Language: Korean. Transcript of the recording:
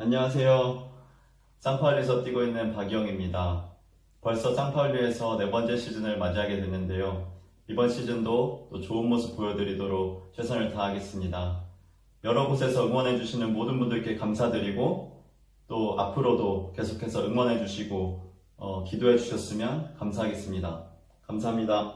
안녕하세요. 쌍파울리에서 뛰고 있는 박이영입니다. 벌써 쌍파울리에서 네 번째 시즌을 맞이하게 됐는데요. 이번 시즌도 또 좋은 모습 보여드리도록 최선을 다하겠습니다. 여러 곳에서 응원해주시는 모든 분들께 감사드리고 또 앞으로도 계속해서 응원해주시고 어, 기도해 주셨으면 감사하겠습니다. 감사합니다.